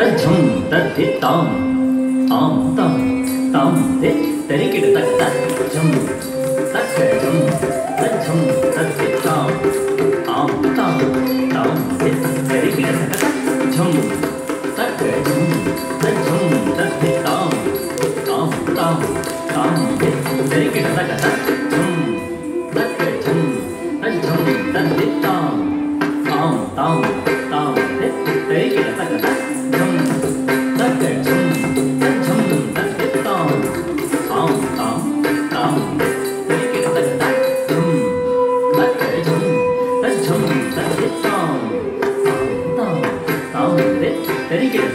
தஜும் தத்தி தாம் தாம் தாம் தாம் தே தரிக்கிட தக் தஜும் தஜும் தஜும் தத்தி தாம் தாம் தாம் தாம் தே தரிக்கிட தஜும் தஜும் தஜும் தத்தி தாம் தாம் தாம் தாம் தே தரிக்கிட தக் தஜும் தஜும் தஜும் தத்தி தாம் தாம் தாம்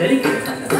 Very good.